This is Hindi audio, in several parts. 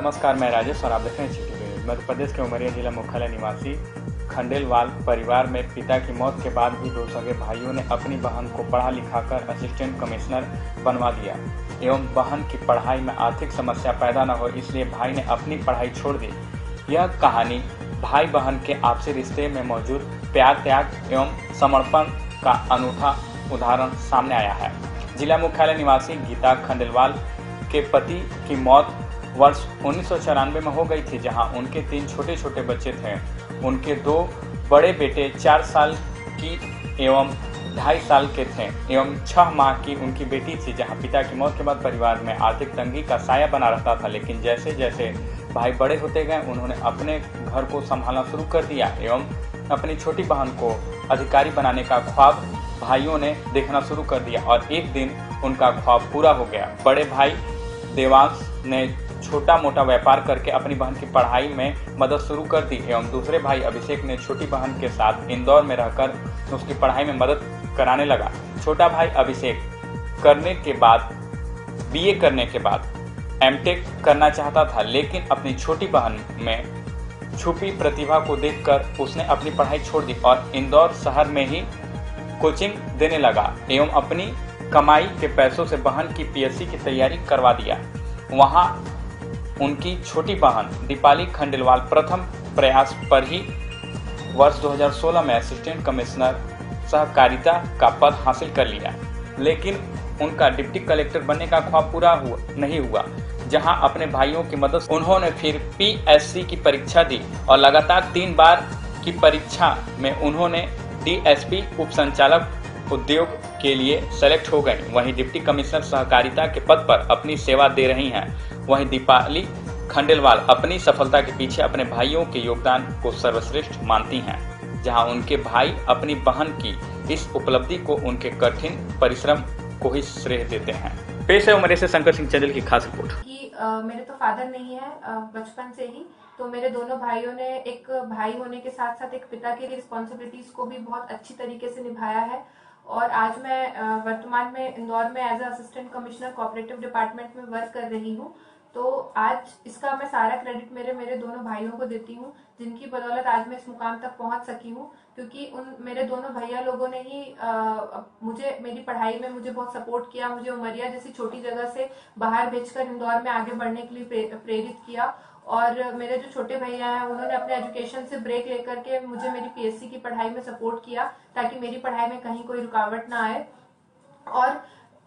नमस्कार, मैं राजेश और आप देख रहे हैं सिटी न्यूज़ मध्य प्रदेश के उमरिया जिला मुख्यालय निवासी खंडेलवाल परिवार में पिता की मौत के बाद भी दो सगे भाइयों ने अपनी बहन को पढ़ा लिखाकर असिस्टेंट कमिश्नर बनवा दिया। एवं बहन की पढ़ाई में आर्थिक समस्या पैदा न हो, इसलिए भाई ने अपनी पढ़ाई छोड़ दी। यह कहानी भाई बहन के आपसी रिश्ते में मौजूद प्यार, त्याग एवं समर्पण का अनूठा उदाहरण सामने आया है। जिला मुख्यालय निवासी गीता खंडेलवाल के पति की मौत वर्ष उन्नीस सौ चौरानवे में हो गई थी, जहाँ उनके तीन छोटे छोटे बच्चे थे। उनके दो बड़े बेटे चार साल की एवं ढाई साल के थे, एवं छह माह की उनकी बेटी थी, जहाँ पिता की मौत के बाद परिवार में आर्थिक तंगी का साया बना रहता था। लेकिन जैसे जैसे भाई बड़े होते गए, उन्होंने अपने घर को संभालना शुरू कर दिया, एवं अपनी छोटी बहन को अधिकारी बनाने का ख्वाब भाइयों ने देखना शुरू कर दिया, और एक दिन उनका ख्वाब पूरा हो गया। बड़े भाई देवांश ने छोटा मोटा व्यापार करके अपनी बहन की पढ़ाई में मदद शुरू कर दी एवं दूसरे भाई अभिषेक ने छोटी बहन के साथ इंदौर में रहकर उसकी पढ़ाई में मदद कराने लगा। छोटा भाई अभिषेक करने के बाद बीए करने के बाद एमटेक करना चाहता था, लेकिन अपनी छोटी बहन में छुपी प्रतिभा को देखकर उसने अपनी पढ़ाई छोड़ दी और इंदौर शहर में ही कोचिंग देने लगा एवं अपनी कमाई के पैसों से बहन की पीएससी की तैयारी करवा दिया। वहाँ उनकी छोटी बहन दीपाली खंडेलवाल प्रथम प्रयास पर ही वर्ष 2016 में असिस्टेंट कमिश्नर सहकारिता का पद हासिल कर लिया। लेकिन उनका डिप्टी कलेक्टर बनने का ख्वाब पूरा हुआ, नहीं हुआ, जहाँ अपने भाइयों की मदद उन्होंने फिर पीएससी की परीक्षा दी और लगातार तीन बार की परीक्षा में उन्होंने डीएसपी उप संचालक उद्योग के लिए सेलेक्ट हो गए। वहीं डिप्टी कमिश्नर सहकारिता के पद पर अपनी सेवा दे रही हैं। वहीं दीपाली खंडेलवाल अपनी सफलता के पीछे अपने भाइयों के योगदान को सर्वश्रेष्ठ मानती हैं, जहाँ उनके भाई अपनी बहन की इस उपलब्धि को उनके कठिन परिश्रम को ही श्रेय देते हैं। पेश है उमरे से शंकर सिंह चंदेल की खास रिपोर्ट। मेरे तो फादर नहीं है बचपन से ही तो मेरे दोनों भाइयों ने एक भाई होने के साथ साथ एक पिता की रिस्पॉन्सिबिलिटीज को भी बहुत अच्छी तरीके से निभाया है। और आज मैं वर्तमान में इंदौर में as assistant commissioner cooperative department में वर्क कर रही हूँ। तो आज इसका मैं सारा क्रेडिट मेरे मेरे दोनों भाइयों को देती हूँ जिनकी बदौलत आज मैं इस मुकाम तक पहुँच सकी हूँ। क्योंकि उन मेरे दोनों भैया लोगों ने ही अ, मुझे मेरी पढ़ाई में मुझे बहुत सपोर्ट किया मुझे उमरिया जैसी छोटी जगह से बाहर भेजकर इंदौर में आगे बढ़ने के लिए प्रे- प्रेरित किया। और मेरे जो छोटे भैया हैं, उन्होंने अपने एजुकेशन से ब्रेक लेकर के मुझे मेरी पीएससी की पढ़ाई में सपोर्ट किया, ताकि मेरी पढ़ाई में कहीं कोई रुकावट ना आए। और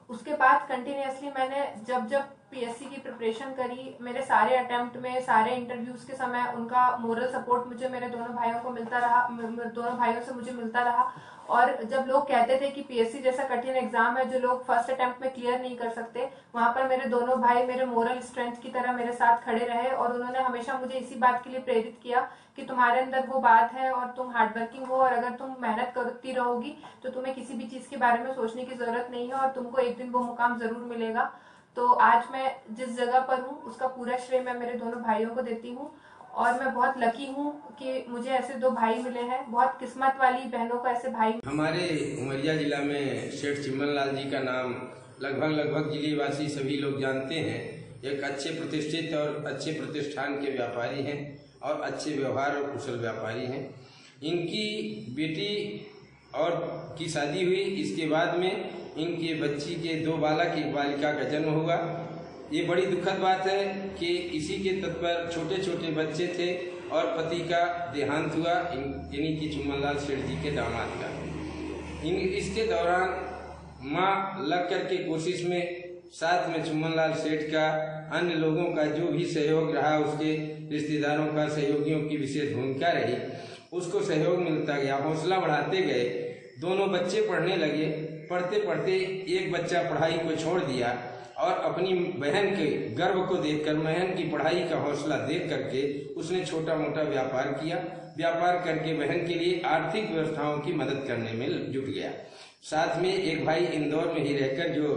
उसके बाद कंटिन्यूसली मैंने जब जब पीएससी की प्रिपरेशन करी, मेरे सारे अटेम्प्ट में, सारे इंटरव्यूज़ के समय उनका मोरल सपोर्ट मुझे, मेरे दोनों भाइयों को मिलता रहा दोनों भाइयों से मुझे मिलता रहा। और जब लोग कहते थे कि पीएससी जैसा कठिन एग्ज़ाम है, जो लोग फ़र्स्ट अटेम्प्ट में क्लियर नहीं कर सकते, वहाँ पर मेरे दोनों भाई मेरे मोरल स्ट्रेंथ की तरह मेरे साथ खड़े रहे और उन्होंने हमेशा मुझे इसी बात के लिए प्रेरित किया कि तुम्हारे अंदर वो बात है और तुम हार्डवर्किंग हो और अगर तुम मेहनत करती रहोगी तो तुम्हें किसी भी चीज़ के बारे में सोचने की ज़रूरत नहीं है और तुमको एक दिन वो मुकाम ज़रूर मिलेगा। तो आज मैं जिस जगह पर हूँ, उसका पूरा श्रेय मैं मेरे दोनों भाइयों को देती हूँ और मैं बहुत लकी हूँ कि मुझे ऐसे दो भाई मिले हैं, बहुत किस्मत वाली बहनों को ऐसे भाई हमारे उमरिया जिला में सेठ चिमन लाल जी का नाम लगभग लगभग जिलेवासी सभी लोग जानते हैं। एक अच्छे प्रतिष्ठित और अच्छे प्रतिष्ठान के व्यापारी हैं और अच्छे व्यवहार और कुशल व्यापारी हैं। इनकी बेटी और की शादी हुई, इसके बाद में इनके बच्ची के दो बालक, एक बालिका का जन्म हुआ। ये बड़ी दुखद बात है कि इसी के तट पर छोटे छोटे बच्चे थे और पति का देहांत हुआ, इन- इन्हीं की चुम्बनलाल सेठ जी के दामाद का। इन, इसके दौरान माँ लग कर के कोशिश में, साथ में चुम्बनलाल सेठ का, अन्य लोगों का जो भी सहयोग रहा, उसके रिश्तेदारों का, सहयोगियों की विशेष भूमिका रही। उसको सहयोग मिलता गया, हौसला बढ़ाते गए। दोनों बच्चे पढ़ने लगे। पढ़ते पढ़ते एक बच्चा पढ़ाई को छोड़ दिया और अपनी बहन के गर्व को देखकर, बहन की पढ़ाई का हौसला देख करके उसने छोटा मोटा व्यापार किया। व्यापार करके बहन के लिए आर्थिक व्यवस्थाओं की मदद करने में जुट गया। साथ में एक भाई इंदौर में ही रहकर जो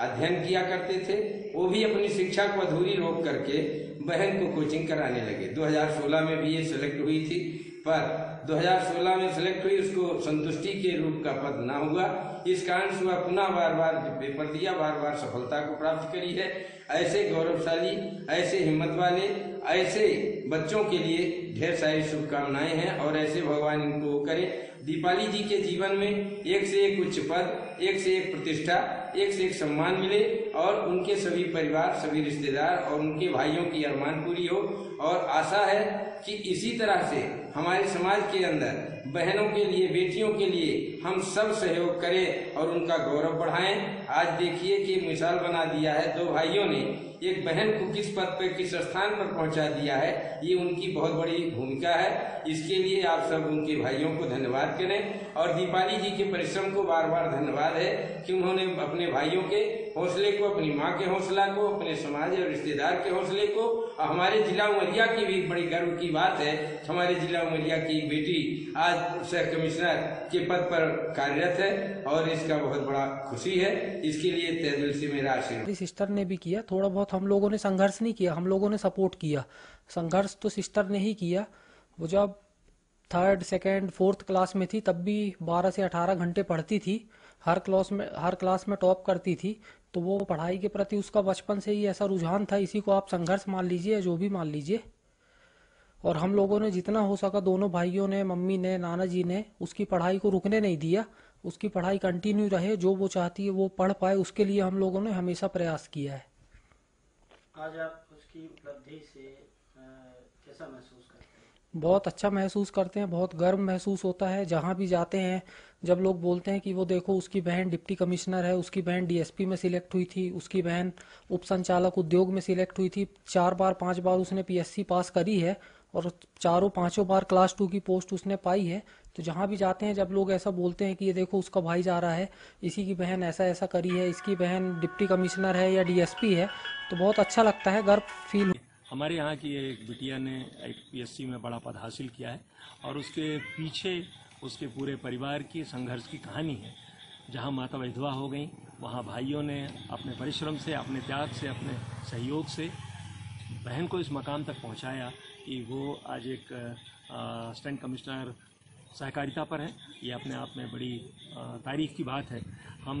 अध्ययन किया करते थे, वो भी अपनी शिक्षा को अधूरी रोक करके बहन को कोचिंग कराने लगे। 2016 में भी ये सेलेक्ट हुई थी। पर 2016 में सेलेक्ट हुई उसको संतुष्टि के रूप का पद ना हुआ। इस कारण से वह पुनः बार बार पेपर दिया बार बार सफलता को प्राप्त करी है। ऐसे गौरवशाली, ऐसे हिम्मत वाले, ऐसे बच्चों के लिए ढेर सारी शुभकामनाएँ हैं और ऐसे भगवान इनको करे। दीपाली जी के जीवन में एक से एक उच्च पद, एक से एक प्रतिष्ठा, एक से एक सम्मान मिले और उनके सभी परिवार, सभी रिश्तेदार और उनके भाइयों की अरमान पूरी हो। और आशा है कि इसी तरह से हमारे समाज के अंदर, बहनों के लिए, बेटियों के लिए हम सब सहयोग करें और उनका गौरव बढ़ाएँ। आज देखिए कि मिसाल बना दिया है दो भाइयों ने। एक बहन को किस पद पर किस स्थान पर पहुँचा दिया है, ये उनकी बहुत बड़ी भूमिका है। इसके लिए आप सब उनके भाइयों को धन्यवाद करें। और दीपाली जी के परिश्रम को बार बार धन्यवाद है कि उन्होंने अपने भाइयों के हौसले को, अपनी माँ के हौसला को, अपने समाज और रिश्तेदार के हौसले को, और हमारे जिला उमरिया की भी बड़ी गर्व की बात है। हमारे जिला उमरिया की बेटी आज शहर कमिश्नर के पद पर कार्यरत है और इसका बहुत बड़ा खुशी है। इसके लिए तय दिल से मेरा आशीर्वाद। सिस्टर ने भी किया, थोड़ा बहुत हम लोगों ने संघर्ष नहीं किया, हम लोगों ने सपोर्ट किया। संघर्ष तो सिस्टर ने ही किया। वो जब थर्ड सेकेंड फोर्थ क्लास में थी, तब भी 12 से 18 घंटे पढ़ती थी। हर क्लास में, हर क्लास में टॉप करती थी। तो वो पढ़ाई के प्रति उसका बचपन से ही ऐसा रुझान था। इसी को आप संघर्ष मान लीजिए या जो भी मान लीजिए। और हम लोगों ने जितना हो सका, दोनों भाइयों ने, मम्मी ने नाना जी ने, उसकी पढ़ाई को रुकने नहीं दिया। उसकी पढ़ाई कंटिन्यू रहे। जो वो चाहती है वो पढ़ पाए। उसके लिए हम लोगों ने हमेशा प्रयास किया है। आज आप उसकी उपलब्धि से कैसा महसूस करते हैं? बहुत अच्छा महसूस करते हैं, बहुत गर्व महसूस होता है। जहाँ भी जाते हैं, जब लोग बोलते हैं कि वो देखो, उसकी बहन डिप्टी कमिश्नर है, उसकी बहन डीएसपी में सिलेक्ट हुई थी, उसकी बहन उप संचालक उद्योग में सिलेक्ट हुई थी, चार बार, पाँच बार उसने पीएससी पास करी है। और चारों पाँचों बार क्लास टू की पोस्ट उसने पाई है। तो जहाँ भी जाते हैं, जब लोग ऐसा बोलते हैं कि ये देखो उसका भाई जा रहा है, इसी की बहन ऐसा ऐसा करी है, इसकी बहन डिप्टी कमिश्नर है या डीएसपी है तो बहुत अच्छा लगता है, गर्व फील हमारे यहाँ की एक बिटिया ने पीएससी में बड़ा पद हासिल किया है और उसके पीछे उसके पूरे परिवार की, संघर्ष की कहानी है। जहाँ माता विधवा हो गई, वहाँ भाइयों ने अपने परिश्रम से, अपने त्याग से, अपने सहयोग से बहन को इस मकाम तक पहुँचाया कि वो आज एक स्टैंड कमिश्नर सहकारिता पर है। ये अपने आप में बड़ी तारीफ़ की बात है। हम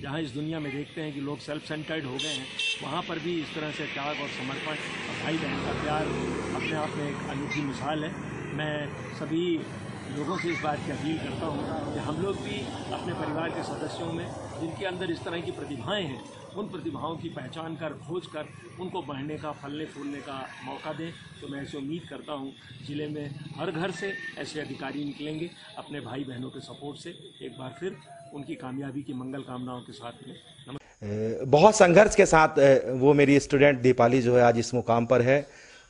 जहाँ इस दुनिया में देखते हैं कि लोग सेल्फ सेंटर्ड हो गए हैं, वहाँ पर भी इस तरह से त्याग और समर्पण और भाई बहन का प्यार अपने आप में एक अनूठी मिसाल है। मैं सभी लोगों से इस बात की अपील करता हूँ कि हम लोग भी अपने परिवार के सदस्यों में, जिनके अंदर इस तरह की प्रतिभाएँ हैं, उन प्रतिभाओं की पहचान कर, खोज कर, उनको बढ़ने का, फलने फूलने का मौका दें। तो मैं ऐसे उम्मीद करता हूँ, ज़िले में हर घर से ऐसे अधिकारी निकलेंगे, अपने भाई बहनों के सपोर्ट से। एक बार फिर उनकी कामयाबी की मंगल कामनाओं के साथ में बहुत संघर्ष के साथ वो मेरी स्टूडेंट दीपाली जो है आज इस मुकाम पर है।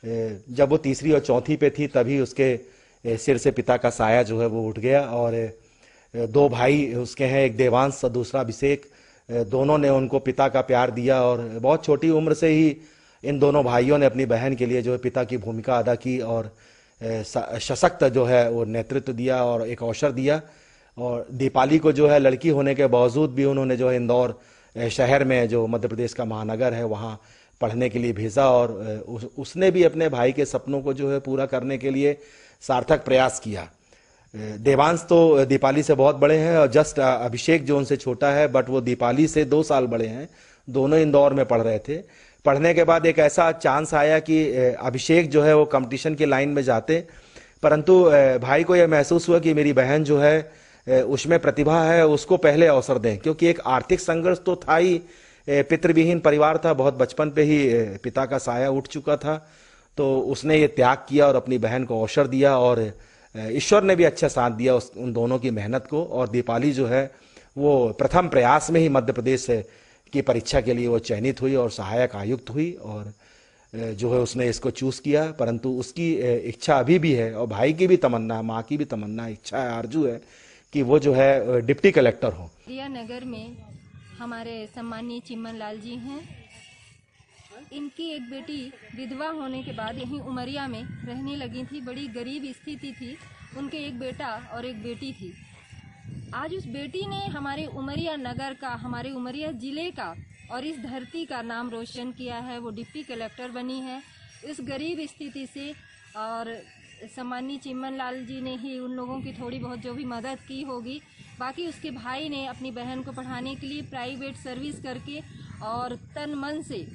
जब वो तीसरी और चौथी पे थी, तभी उसके सिर से पिता का साया जो है वो उठ गया और दो भाई उसके हैं, एक देवांश और दूसरा अभिषेक। दोनों ने उनको पिता का प्यार दिया और बहुत छोटी उम्र से ही इन दोनों भाइयों ने अपनी बहन के लिए जो है पिता की भूमिका अदा की और सशक्त जो है वो नेतृत्व दिया और एक अवसर दिया। और दीपाली को जो है लड़की होने के बावजूद भी उन्होंने जो है इंदौर शहर में जो मध्य प्रदेश का महानगर है, वहाँ पढ़ने के लिए भेजा और उस, उसने भी अपने भाई के सपनों को जो है पूरा करने के लिए सार्थक प्रयास किया। देवांश तो दीपाली से बहुत बड़े हैं और जस्ट अभिषेक जो उनसे छोटा है बट वो दीपाली से दो साल बड़े हैं। दोनों इंदौर में पढ़ रहे थे। पढ़ने के बाद एक ऐसा चांस आया कि अभिषेक जो है वो कंपटीशन की लाइन में जाते। परंतु भाई को यह महसूस हुआ कि मेरी बहन जो है उसमें प्रतिभा है उसको पहले अवसर दें। क्योंकि एक आर्थिक संघर्ष तो था ही पितृविहीन परिवार था, बहुत बचपन पे ही पिता का साया उठ चुका था। तो उसने ये त्याग किया और अपनी बहन को अवसर दिया और ईश्वर ने भी अच्छा साथ दिया उस, उन दोनों की मेहनत को। और दीपाली जो है, वो प्रथम प्रयास में ही मध्य प्रदेश की परीक्षा के लिए वो चयनित हुई और सहायक आयुक्त हुई और जो है उसने इसको चूज़ किया। परंतु उसकी इच्छा अभी भी है और भाई की भी तमन्ना, माँ की भी तमन्ना, इच्छा है, आरज़ू है कि वो जो है डिप्टी कलेक्टर हो। नगर में हमारे सम्मानीय चिमन लाल जी हैं। इनकी एक बेटी विधवा होने के बाद यहीं उमरिया में रहने लगी थी, बड़ी गरीब स्थिति थी। उनके एक बेटा और एक बेटी थी। आज उस बेटी ने हमारे उमरिया नगर का, हमारे उमरिया ज़िले का और इस धरती का नाम रोशन किया है। वो डिप्टी कलेक्टर बनी है। इस गरीब स्थिति से और सम्मानी चिमन लाल जी ने ही उन लोगों की थोड़ी बहुत जो भी मदद की होगी। बाकी उसके भाई ने अपनी बहन को पढ़ाने के लिए प्राइवेट सर्विस करके और तन मन से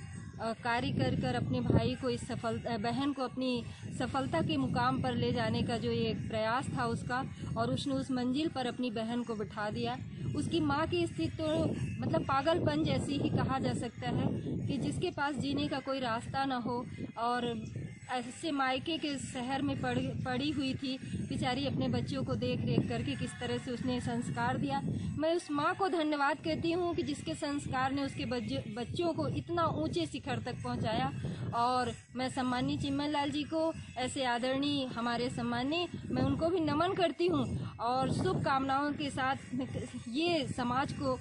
कार्य कर कर अपने भाई को इस सफल बहन को अपनी सफलता के मुकाम पर ले जाने का जो ये प्रयास था उसका, और उसने उस मंजिल पर अपनी बहन को बिठा दिया। उसकी माँ की स्थिति तो मतलब पागलपन जैसी ही कहा जा सकता है कि जिसके पास जीने का कोई रास्ता ना हो, और ऐसे मायके के शहर में पड़ पड़ी हुई थी। बेचारी अपने बच्चों को देख रेख करके किस तरह से उसने संस्कार दिया। मैं उस माँ को धन्यवाद कहती हूँ कि जिसके संस्कार ने उसके बच्चे- को इतना ऊँचे शिखर तक पहुँचाया। और मैं सम्मानी चिम्मन लाल जी को, ऐसे आदरणीय हमारे सम्मानी मैं उनको भी नमन करती हूँ। और शुभकामनाओं के साथ ये समाज को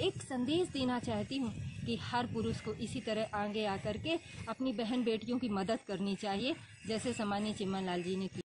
एक संदेश देना चाहती हूँ। कि हर पुरुष को इसी तरह आगे आकर के अपनी बहन बेटियों की मदद करनी चाहिए, जैसे सामान्य चिमन लाल जी ने की